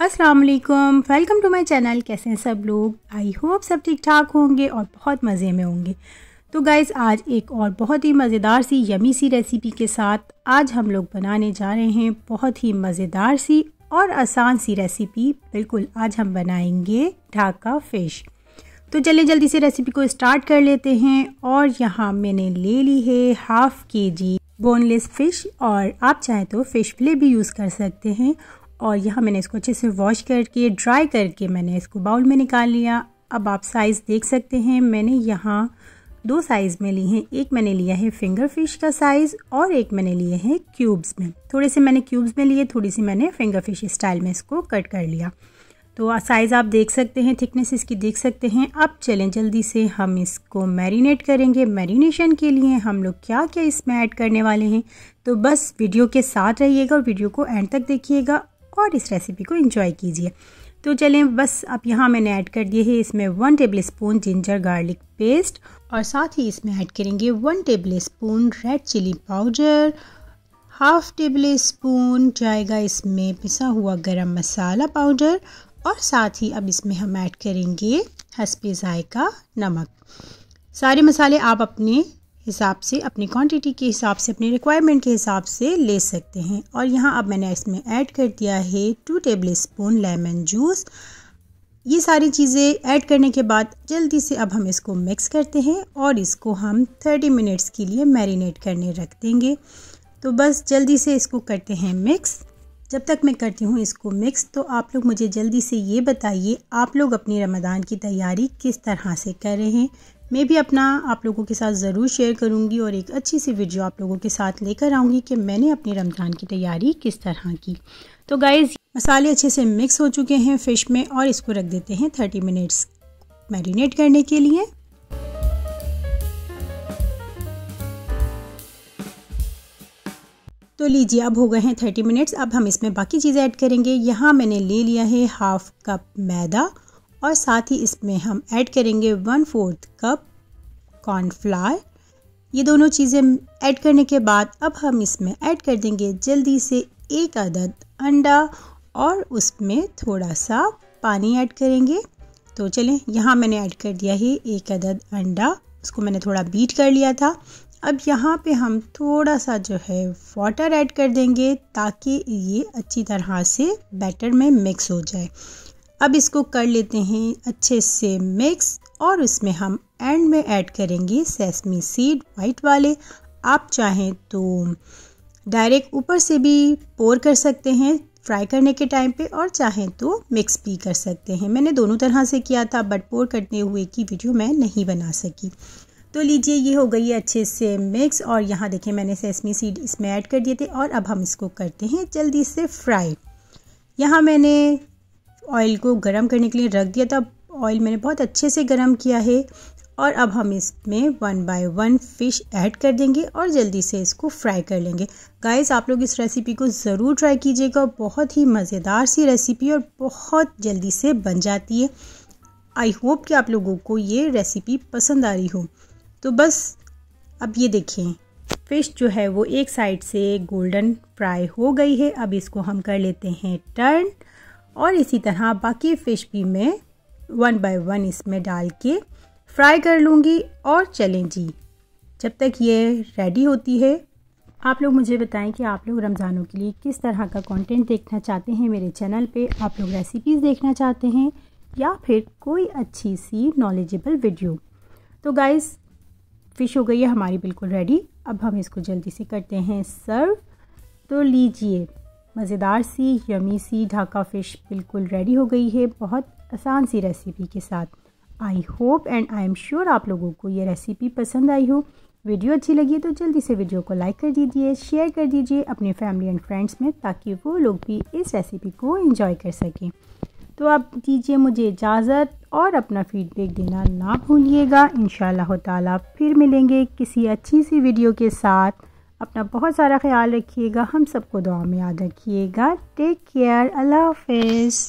अस्सलाम वालेकुम welcome to my channel कैसे हैं सब लोग? आई होप सब ठीक ठाक होंगे और बहुत मज़े में होंगे। तो गाइज़ आज एक और बहुत ही मज़ेदार सी यमी सी रेसिपी के साथ आज हम लोग बनाने जा रहे हैं। बहुत ही मज़ेदार सी और आसान सी रेसिपी बिल्कुल, आज हम बनाएँगे ढाका फ़िश तो चलिए जल्दी से रेसिपी को स्टार्ट कर लेते हैं और यहाँ मैंने ले ली है हाफ़ के जी बोनलेस फ़िश और आप चाहें तो फ़िश फिले भी यूज़ कर सकते हैं। और यहाँ मैंने इसको अच्छे से वॉश करके ड्राई करके मैंने इसको बाउल में निकाल लिया। अब आप साइज़ देख सकते हैं, मैंने यहाँ दो साइज़ में ली हैं। एक मैंने लिया है फिंगर फ़िश का साइज़ और एक मैंने लिए हैं क्यूब्स में। थोड़े से मैंने क्यूब्स में लिए, थोड़ी सी मैंने फिंगर फ़िश स्टाइल में इसको कट कर लिया। तो साइज़ आप देख सकते हैं थिकनेस इसकी देख सकते हैं। अब चलें, जल्दी से हम इसको मैरिनेट करेंगे। मैरिनेशन के लिए हम लोग क्या क्या इसमें ऐड करने वाले हैं? तो बस वीडियो के साथ रहिएगा और वीडियो को एंड तक देखिएगा। और इस रेसिपी को इंजॉय कीजिए। तो चलें, बस अब यहाँ मैंने ऐड कर दिए है इसमें one tablespoon ginger garlic paste और साथ ही इसमें ऐड करेंगे one tablespoon red chilli powder half tablespoon जाएगा इसमें पिसा हुआ गरम मसाला पाउडर और साथ ही अब इसमें हम ऐड करेंगे हंसपे जायका नमक। सारे मसाले आप अपने हिसाब से, अपनी क्वांटिटी के हिसाब से, अपनी रिक्वायरमेंट के हिसाब से ले सकते हैं। और यहाँ अब मैंने इसमें ऐड कर दिया है two tablespoon lemon juice ये सारी चीज़ें ऐड करने के बाद जल्दी से अब हम इसको मिक्स करते हैं और इसको हम 30 मिनट्स के लिए मैरिनेट करने रख देंगे। तो बस जल्दी से इसको करते हैं मिक्स जब तक मैं करती हूँ इसको मिक्स तो आप लोग मुझे जल्दी से ये बताइए, आप लोग अपनी रमदान की तैयारी किस तरह से कर रहे हैं? मैं भी अपना आप लोगों के साथ ज़रूर शेयर करूँगी और एक अच्छी सी वीडियो आप लोगों के साथ लेकर आऊँगी कि मैंने अपनी रमज़ान की तैयारी किस तरह की। तो गाइज़ मसाले अच्छे से मिक्स हो चुके हैं फ़िश में और इसको रख देते हैं थर्टी मिनट्स मैरिनेट करने के लिए। तो लीजिए, अब हो गए हैं थर्टी मिनट्स अब हम इसमें बाकी चीज़ें ऐड करेंगे। यहाँ मैंने ले लिया है हाफ़ कप मैदा और साथ ही इसमें हम ऐड करेंगे वन फोर्थ कप कॉर्नफ्लावर ये दोनों चीज़ें ऐड करने के बाद अब हम इसमें ऐड कर देंगे जल्दी से एक अदद अंडा और उसमें थोड़ा सा पानी ऐड करेंगे। तो चलें, यहाँ मैंने ऐड कर दिया है एक अदद अंडा। उसको मैंने थोड़ा बीट कर लिया था। अब यहाँ पे हम थोड़ा सा जो है वाटर ऐड कर देंगे ताकि ये अच्छी तरह से बैटर में मिक्स हो जाए। अब इसको कर लेते हैं अच्छे से मिक्स और उसमें हम एंड में ऐड करेंगे सेसमी सीड वाइट वाले। आप चाहें तो डायरेक्ट ऊपर से भी पोर कर सकते हैं फ्राई करने के टाइम पे और चाहें तो मिक्स भी कर सकते हैं। मैंने दोनों तरह से किया था बट पोर करते हुए की वीडियो मैं नहीं बना सकी। तो लीजिए, ये हो गई है अच्छे से मिक्स और यहाँ देखें मैंने सेसमी सीड इसमें ऐड कर दिए थे और अब हम इसको करते हैं जल्दी से फ्राई यहाँ मैंने ऑयल को गर्म करने के लिए रख दिया था। ऑयल मैंने बहुत अच्छे से गर्म किया है और अब हम इसमें one by one fish add कर देंगे और जल्दी से इसको फ्राई कर लेंगे। गाइस आप लोग इस रेसिपी को ज़रूर ट्राई कीजिएगा। बहुत ही मज़ेदार सी रेसिपी और बहुत जल्दी से बन जाती है। आई होप कि आप लोगों को ये रेसिपी पसंद आ रही हो। तो बस, अब ये देखें। फ़िश जो है वो एक साइड से गोल्डन फ्राई हो गई है। अब इसको हम कर लेते हैं टर्न और इसी तरह बाकी फ़िश भी मैं वन बाय वन इसमें डाल के फ्राई कर लूँगी और चलें जी जब तक ये रेडी होती है, आप लोग मुझे बताएँ कि आप लोग रमज़ानों के लिए किस तरह का कंटेंट देखना चाहते हैं मेरे चैनल पे। आप लोग रेसिपीज़ देखना चाहते हैं या फिर कोई अच्छी सी नॉलेजेबल वीडियो तो गाइस फ़िश हो गई है, हमारी बिल्कुल रेडी अब हम इसको जल्दी से करते हैं सर्व तो लीजिए। मज़ेदार सी यमी सी ढाका फ़िश बिल्कुल रेडी हो गई है। बहुत आसान सी रेसिपी के साथ। I hope and I am sure आप लोगों को ये रेसिपी पसंद आई हो। वीडियो अच्छी लगी तो जल्दी से वीडियो को लाइक कर दीजिए शेयर कर दीजिए अपने फैमिली एंड फ्रेंड्स में ताकि वो लोग भी इस रेसिपी को एंजॉय कर सकें। तो आप दीजिए मुझे इजाज़त और अपना फीडबैक देना ना भूलिएगा। इन ताला फिर मिलेंगे किसी अच्छी सी वीडियो के साथ। अपना बहुत सारा ख्याल रखिएगा। हम सबको दुआ में याद रखिएगा। टेक केयर अल्लाह हाफिज़